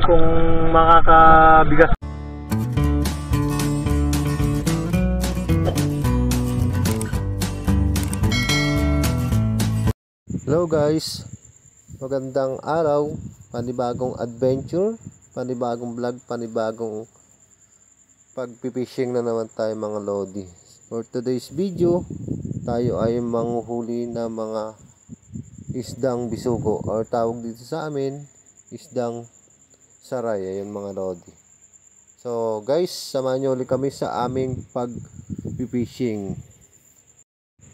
alam kung makakabigas. Hello guys, magandang araw, panibagong adventure, panibagong vlog, panibagong pagpipishing na naman tayo mga lodi. For today's video, tayo ay manguhuli na mga isdang bisugo or tawag dito sa amin, isdang saray, ayun mga lodi. So guys, samahan nyo ulit kami sa aming pagpipishing.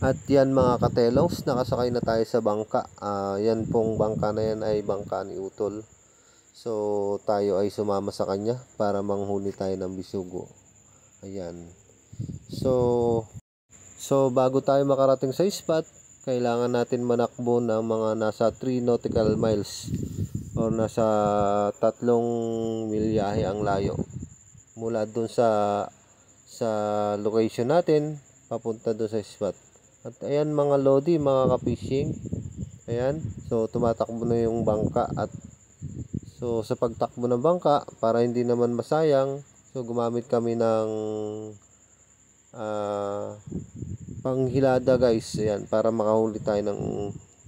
At yan mga katelongs, nakasakay na tayo sa bangka. Ah, yan pong bangka na yan ay bangka ni Utol. So tayo ay sumama sa kanya para manghuli tayo ng bisugo. Ayan. So so bago tayo makarating sa spot, kailangan natin manakbo ng mga nasa 3 nautical miles nasa tatlong milyahe ang layo mula dun sa sa location natin papunta dun sa spot. At ayan mga lodi, mga ka-fishing. Ayan. So tumatakbo na yung bangka at so sa pagtakbo ng bangka para hindi naman masayang, so gumamit kami ng ah panghilada guys. Ayan, para makahuli tayo ng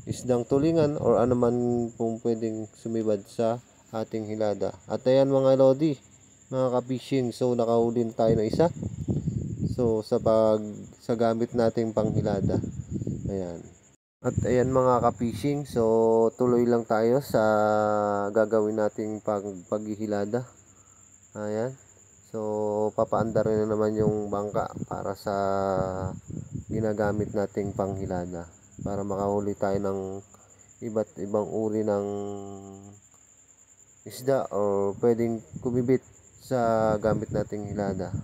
isdang tulingan or ano man pong pwedeng sumibad sa ating hilada. At ayan mga lodi, mga ka-fishing. So nakahuli na tayo ng isa. So sa pag sa gamit nating panghilada. Ayan. At ayan mga ka-fishing, so tuloy lang tayo sa gagawin nating pag paghihilada. Ayan. So papaandar na naman yung bangka para sa ginagamit nating panghilada para makahuli tayo ng iba't ibang uri ng isda o pwedeng kumibit sa gamit nating hilada.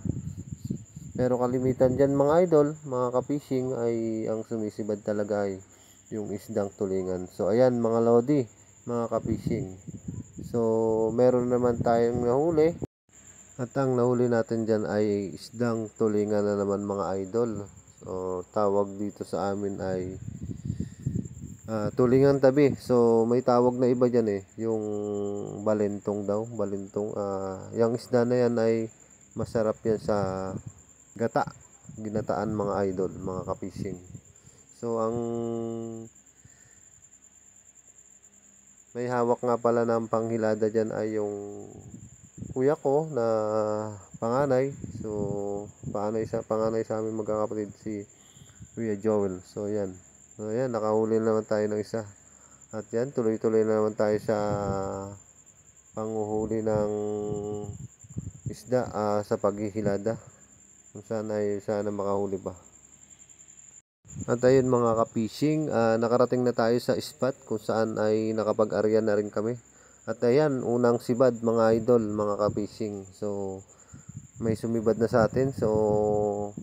Pero kalimitan dyan mga idol, mga ka-fishing ay ang sumisibad talaga ay yung isdang tulingan. So ayan mga lodi, mga ka-fishing. So meron naman tayong nahuli. At ang nahuli natin dyan ay isdang tulingan na naman mga idol. So tawag dito sa amin ay ah, tulingan tabi. So may tawag na iba dyan eh, yung balintong daw, balintong. ah yung isda na yan ay masarap yan sa gata ginataan mga idol mga kapising so ang may hawak nga pala ng panghilada dyan ay yung kuya ko na panganay. So panganay sa panganay sa amin magkakapatid si Kuya Joel. So yan. So yan nakahuli naman tayo ng isa. At yan tuloy tuloy na naman tayo sa panguhuli ng isda ah, sa paghihilada. Kung saan ay sana makahuli pa. At ayun mga ka-fishing, ah, nakarating na tayo sa spot kung saan ay nakapag-arya na rin kami. At ayan, unang sibad mga idol, mga ka-fishing. So, may sumibad na sa atin. So,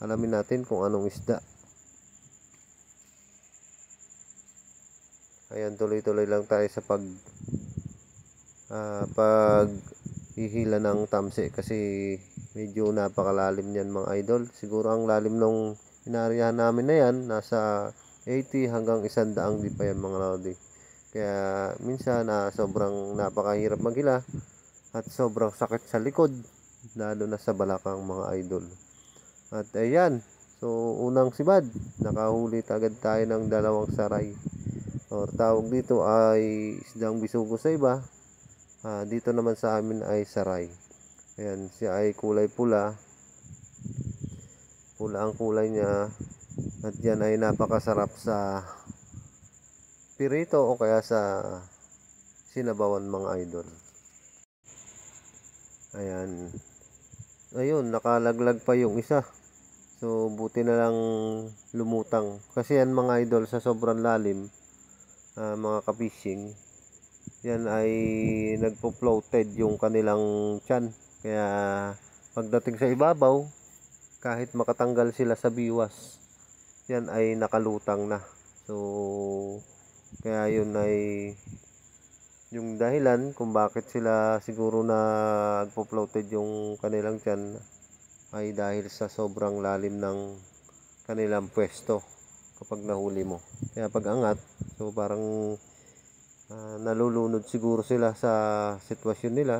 alamin natin kung anong isda. Ayan, tuloy-tuloy lang tayo sa pag ah, pag hihila ng tamsi kasi medyo napakalalim niyan mga idol. Siguro ang lalim nung inariyahan namin na yan, nasa 80 hanggang 100 di pa yan mga lodi. Kaya minsan na sobrang napakahirap maghila at sobrang sakit sa likod, lalo na sa balakang mga idol. At ayan, so unang sibad, nakahuli agad tayo ng dalawang saray. Or tawag dito ay isdang bisugo sa iba, Ah, dito naman sa amin ay saray. Ayan, siya ay kulay pula. Pula ang kulay niya. At yan ay napakasarap sa pirito o kaya sa sinabawan mga idol. Ayan. Ayun, nakalaglag pa yung isa. So, buti na lang lumutang. Kasi yan mga idol sa sobrang lalim, ah, mga ka-fishing, yan ay nagpo-floated yung kanilang tiyan. Kaya pagdating sa ibabaw, kahit makatanggal sila sa biwas, yan ay nakalutang na. So, kaya yun ay yung dahilan kung bakit sila siguro na nagpo-floated yung kanilang tiyan ay dahil sa sobrang lalim ng kanilang pwesto kapag nahuli mo. Kaya pag angat, so parang ah, nalulunod siguro sila sa sitwasyon nila.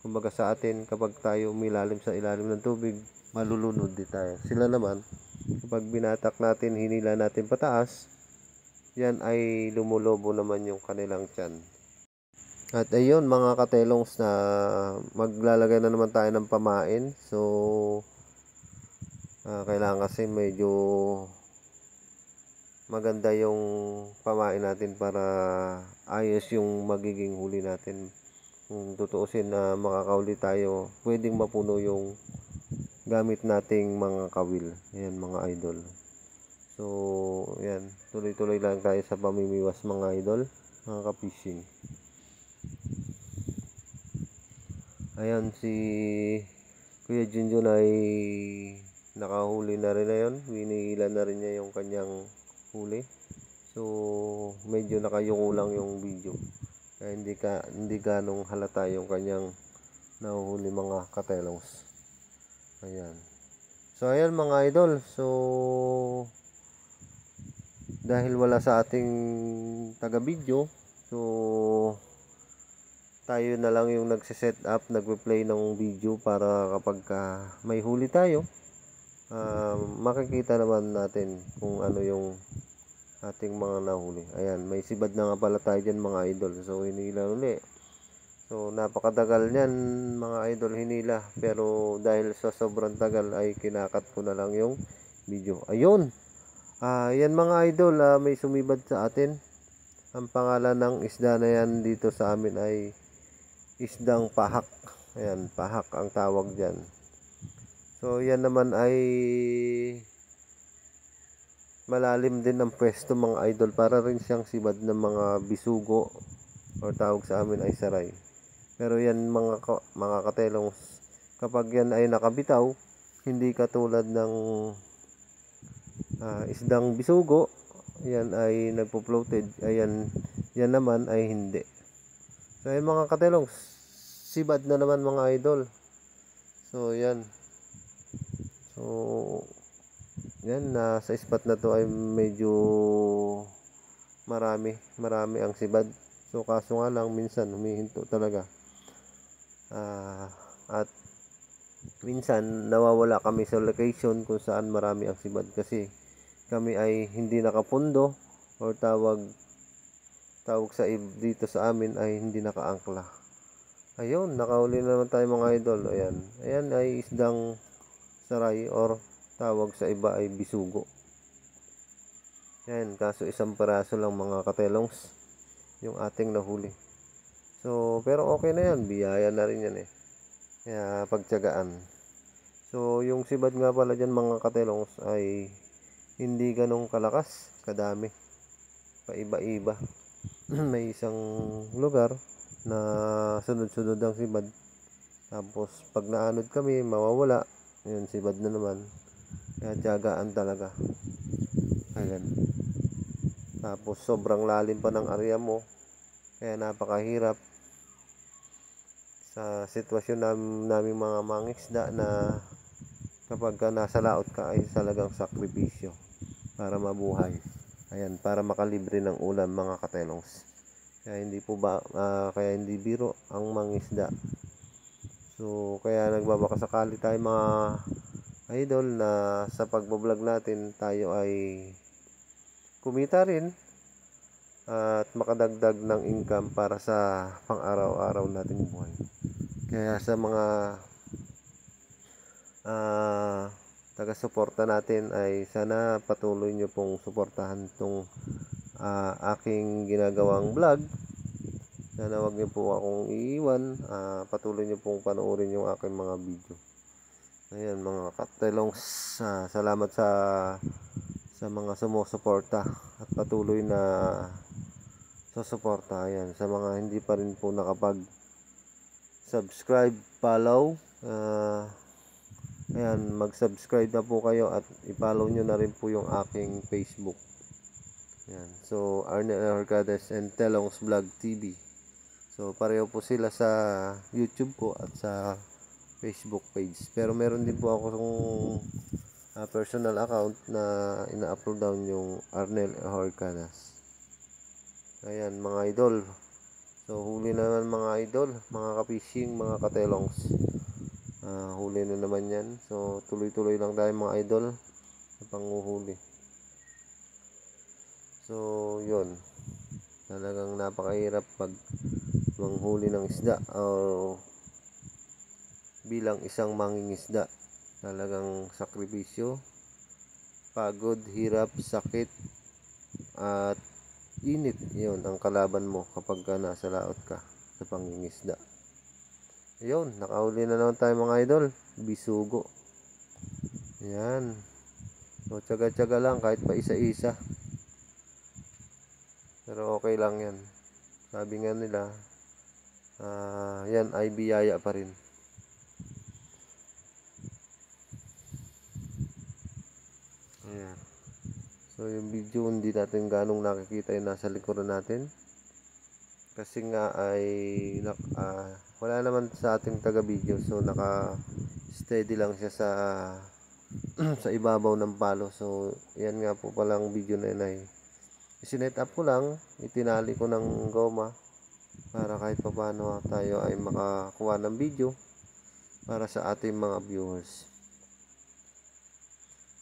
Kumbaga sa atin, kapag tayo umilalim sa ilalim ng tubig, malulunod din tayo. Sila naman, kapag binatak natin, hinila natin pataas, yan ay lumulobo naman yung kanilang tiyan. At ayun mga katelongs na maglalagay na naman tayo ng pamain. So, ah, kailangan kasi medyo maganda yung pamain natin para ayos yung magiging huli natin. Kung tutuusin na makakauli tayo, pwedeng mapuno yung gamit nating mga kawil. Ayan mga idol. So, yan. Tuloy-tuloy lang tayo sa pamimiwas mga idol. Mga ka-fishing. Ayan si Kuya Junjun ay nakahuli na rin na yun. Winigilan na rin niya yung kanyang huli. So, medyo nakayuko lang yung video. Kaya hindi ka hindi ganong halata yung kanyang nahuhuli mga katelongs. Ayan. So, ayan mga idol. So, dahil wala sa ating taga-video, so, tayo na lang yung nagsiset up, nagpe-play ng video para kapag ka may huli tayo, ah, makikita naman natin kung ano yung ating mga nahuli. Ayan, may sibad na nga pala tayo dyan mga idol. So, hinila uli. So, napakatagal niyan mga idol hinila. Pero dahil sa sobrang tagal ay kinakat ko na lang yung video. Ayun! Ah, yan mga idol, ah, may sumibad sa atin. Ang pangalan ng isda na yan dito sa amin ay isdang pahak. Ayan, pahak ang tawag dyan. So, yan naman ay malalim din ang pwesto mga idol para rin siyang sibad ng mga bisugo or tawag sa amin ay saray. Pero yan mga mga katelong kapag yan ay nakabitaw, hindi katulad ng ah, isdang bisugo, yan ay nagpo-floated, ayan yan naman ay hindi. So yan mga katelong, sibad na naman mga idol. So yan. So yan, na sa spot na to ay medyo marami, marami ang sibad. So kaso nga lang minsan humihinto talaga. Ah, at minsan nawawala kami sa location kung saan marami ang sibad kasi kami ay hindi nakapundo or tawag tawag sa dito sa amin ay hindi nakaangkla. Ayun, nakauli na naman tayo mga idol. Ayan. Ayan ay isdang saray or tawag sa iba ay bisugo. Yan, kaso isang peraso lang mga katelongs yung ating nahuli. So, pero okay na yan. Biyaya na rin yan eh. Kaya pagtyagaan. So, yung sibad nga pala dyan mga katelongs ay hindi ganong kalakas, kadami. Paiba-iba. May isang lugar na sunod-sunod ang sibad. Tapos, pag naanod kami, mawawala. Yun, sibad na naman. Kaya tiyagaan talaga. Ayan. Tapos sobrang lalim pa ng area mo. Kaya napakahirap sa sitwasyon nam, naming mga mangisda na kapag ka nasa laot ka ay talagang sakripisyo para mabuhay. Ayan, para makalibre ng ulam mga katelongs. Kaya hindi po ba ah, kaya hindi biro ang mangisda. So kaya nagbabaka sakali tayo mga idol na sa pagbablog natin tayo ay kumita rin at makadagdag ng income para sa pang-araw-araw nating buhay. Kaya sa mga ah taga-suporta natin ay sana patuloy nyo pong suportahan tong ah, aking ginagawang vlog. Sana wag niyo po akong iiwan. Ah, patuloy niyo pong panoorin yung aking mga video. Ayan mga katelongs, ah, salamat sa sa mga sumusuporta at patuloy na susuporta. Ayan, sa mga hindi pa rin po nakapag subscribe, follow, ah, ayan, mag-subscribe na po kayo at i-follow nyo na rin po yung aking Facebook. Ayan, so Arnel Arcades and Telongs Vlog TV. So pareho po sila sa YouTube ko at sa Facebook page. Pero meron din po ako kung personal account na ina-upload down yung Arnel Horcanas. Ayan mga idol. So huli na naman mga idol, mga ka-fishing, mga katelongs. Ah, huli na naman yan. So tuloy-tuloy lang tayo mga idol sa panguhuli. So yun. Talagang napakahirap pag manghuli ng isda o bilang isang mangingisda. Talagang sakripisyo, pagod, hirap, sakit, at init yun ang kalaban mo kapag ka nasa laot ka sa pangingisda yun nakahuli na naman tayo mga idol. Bisugo. Yan. So tsaga tsaga lang kahit pa isa isa pero okay lang yan. Sabi nga nila ah, yan ay biyaya pa rin. Ayan. So yung video hindi natin ganong nakikita yung nasa likuran natin. Kasi nga ay nak, ah, wala naman sa ating taga video so naka steady lang siya sa sa ibabaw ng palo. So yan nga po palang video na yun ay isinet up ko lang, itinali ko ng goma para kahit paano tayo ay makakuha ng video para sa ating mga viewers.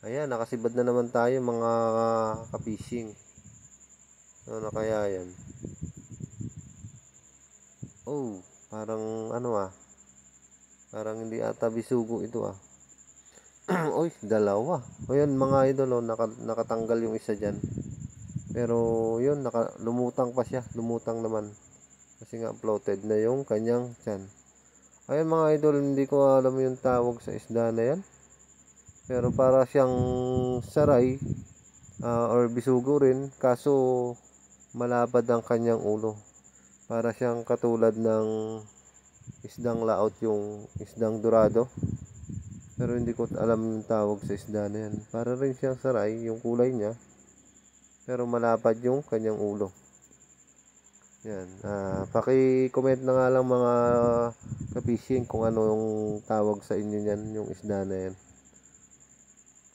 Ayan, nakasibad na naman tayo mga ka-fishing. Ano na kaya yan? Oh, parang ano ah. Parang hindi ata bisugo ito ah. Oy, dalawa. O yan mga idol, oh, naka, nakatanggal yung isa dyan. Pero yun, naka, lumutang pa siya. Lumutang naman. Kasi nga floated na yung kanyang chan. Ayan mga idol, hindi ko alam yung tawag sa isda na yan. Pero para siyang saray ah, or bisugo rin kaso malapad ang kanyang ulo. Para siyang katulad ng isdang laot yung isdang dorado. Pero hindi ko alam yung tawag sa isda na yan. Para rin siyang saray yung kulay niya. Pero malapad yung kanyang ulo. Yan. Ah, paki-comment na nga lang mga ka-fishing kung ano yung tawag sa inyo niyan, yung isda na yan.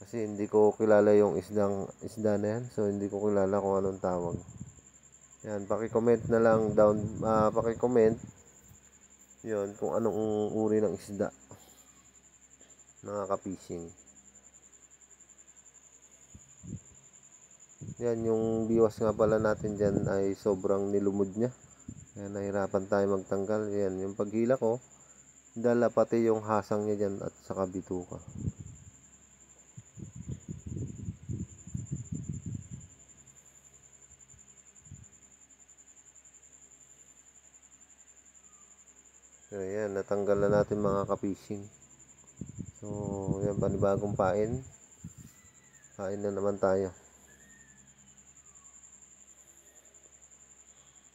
Kasi hindi ko kilala yung isdang isda na yan. So hindi ko kilala kung anong tawag. Yan, paki-comment na lang down, ah paki-comment. 'Yon kung anong uri ng isda. Mga ka-fishing. Yan, yung biwas nga pala natin dyan ay sobrang nilumod niya. Kaya nahirapan tayo magtanggal. Yan, yung paghila ko, dala pati yung hasang niya dyan at saka bituka. So, ayan, natanggal na natin mga ka-fishing. So, yan, panibagong pain. Pain na naman tayo.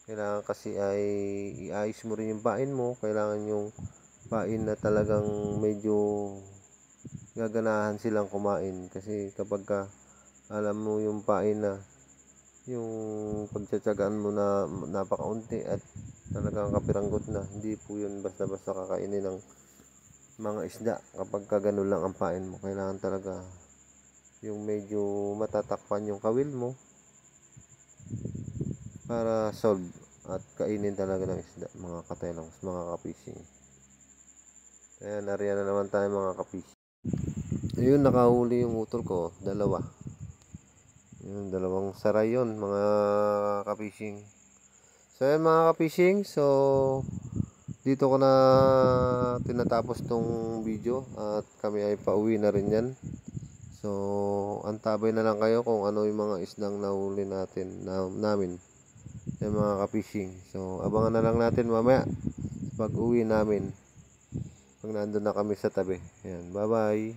Kailangan kasi ay iayos mo rin yung pain mo. Kailangan yung pain na talagang medyo gaganahan silang kumain. Kasi kapag ka alam mo yung pain na yung pagtsatsagaan mo na napakaunti at talagang kapiranggot na. Hindi po yun basta-basta kakainin ng mga isda. Kapag ka ganun lang ang pain mo kailangan talaga yung medyo matatakpan yung kawil mo para solve at kainin talaga ng isda mga katelongs, mga kapishing ayan, nariyan na naman tayo mga kapishing ayun, nakahuli yung utol ko dalawa. Yun, dalawang saray yun, mga kapishing. So, yan mga kapishing. So, dito ko na tinatapos tong video at kami ay pauwi na rin yan. So, antabay na lang kayo kung ano yung mga isdang nahuli natin, na, namin. Yan mga kapishing. So, abangan na lang natin mamaya pag uwi namin. Pag nandun na kami sa tabi. Yan, bye-bye.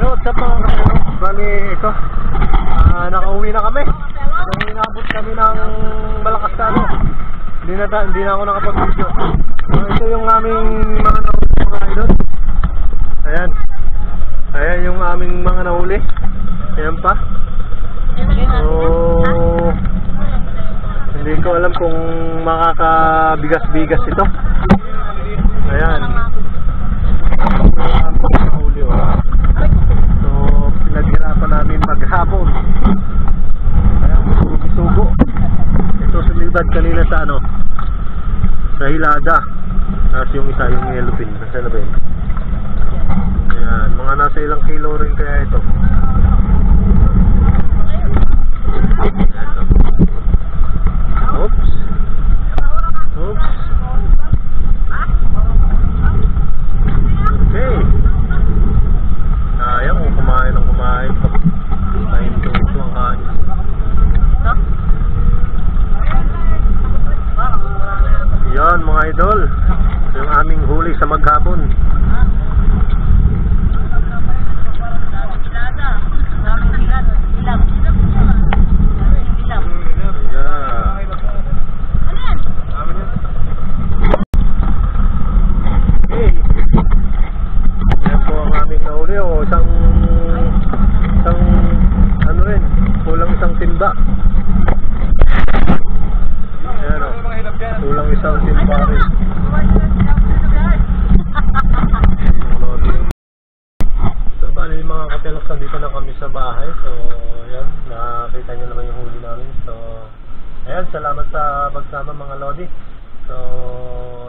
Yo, what's up mga kapatid? Bali, ito. Ah, nakauwi na kami. Inabot kami ng malakas na ano. Hindi na, hindi na ako nakapag-video. So, ito yung aming mga nahuli mga idol. Ayan. Ayan yung aming mga nahuli. Ayan pa. So, hindi ko alam kung makakabigas-bigas ito. Ayan. Oh. So, pinaghirapan namin sugo ito sumibad kanina sa ano sa hilada tapos yung isa yung yellowfin nasa labin ayan mga nasa ilang kilo rin kaya ito. Ayan, salamat sa pagsama mga Lodi. So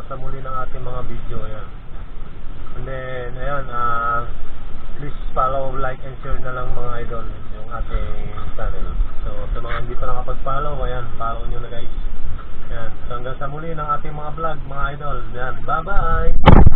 sa muli ng ating mga video, ayan. And then, ayan, ah, please follow, like, and share na lang mga idol yung ating channel. So, sa mga hindi pa nakapag-follow, ayan, follow nyo na guys. Ayan, so hanggang sa muli ng ating mga vlog, mga idol. Ayan, bye-bye!